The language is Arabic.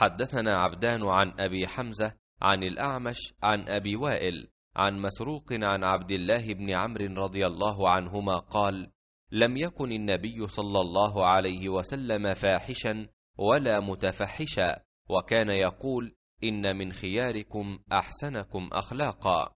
حدثنا عبدان عن أبي حمزة عن الأعمش عن أبي وائل عن مسروق عن عبد الله بن عمرو رضي الله عنهما قال لم يكن النبي صلى الله عليه وسلم فاحشا ولا متفحشا وكان يقول إن من خياركم أحسنكم اخلاقا.